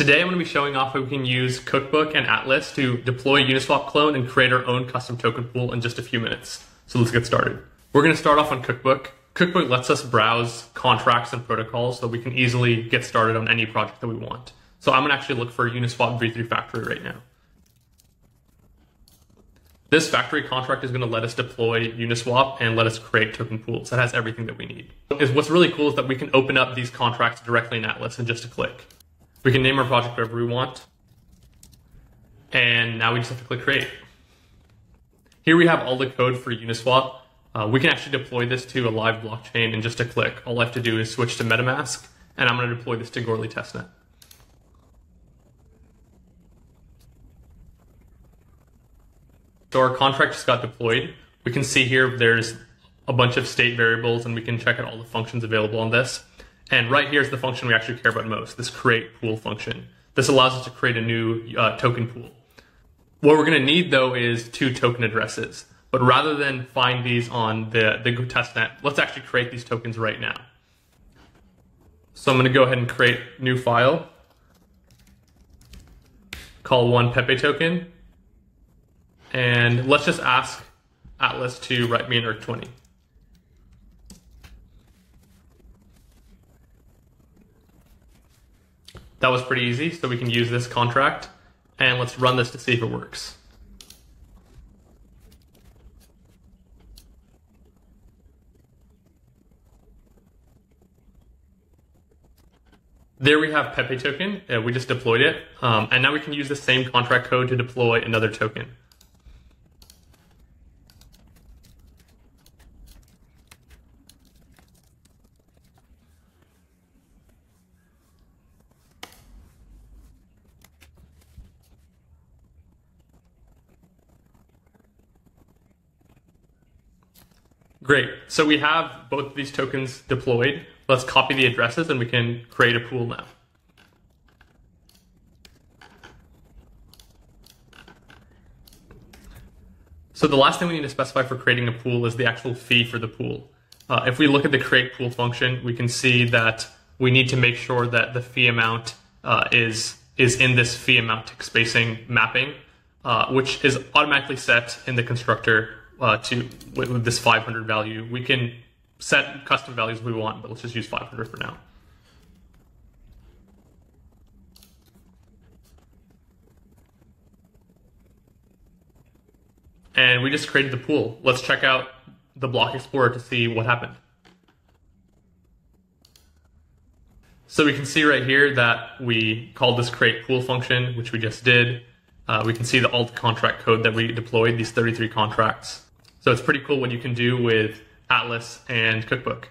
Today I'm going to be showing off how we can use Cookbook and Atlas to deploy Uniswap clone and create our own custom token pool in just a few minutes. So let's get started. We're going to start off on Cookbook. Cookbook lets us browse contracts and protocols so we can easily get started on any project that we want. So I'm going to actually look for Uniswap v3 factory right now. This factory contract is going to let us deploy Uniswap and let us create token pools. That has everything that we need. Is What's really cool is that we can open up these contracts directly in Atlas in just a click. We can name our project whatever we want. And now we just have to click create. Here we have all the code for Uniswap. Uh, we can actually deploy this to a live blockchain in just a click. All I have to do is switch to MetaMask, and I'm going to deploy this to Goerli testnet. So our contract just got deployed. We can see here there's a bunch of state variables, and we can check out all the functions available on this. And right here is the function we actually care about most, this create pool function. This allows us to create a new uh, token pool. What we're going to need though is two token addresses. But rather than find these on the, the testnet, let's actually create these tokens right now. So I'm going to go ahead and create new file. Call one Pepe token. And let's just ask Atlas to write me an ERC20. That was pretty easy, so we can use this contract. And let's run this to see if it works. There we have Pepe token. Uh, we just deployed it. Um, and now we can use the same contract code to deploy another token. Great. So we have both of these tokens deployed. Let's copy the addresses and we can create a pool now. So the last thing we need to specify for creating a pool is the actual fee for the pool. Uh, if we look at the create pool function, we can see that we need to make sure that the fee amount uh, is is in this fee amount spacing mapping, uh, which is automatically set in the constructor uh, to with, this 500 value. We can set custom values we want, but let's just use 500 for now. And we just created the pool. Let's check out the block explorer to see what happened. So we can see right here that we called this create pool function, which we just did. Uh, we can see the alt contract code that we deployed, these 33 contracts. So it's pretty cool what you can do with Atlas and Cookbook.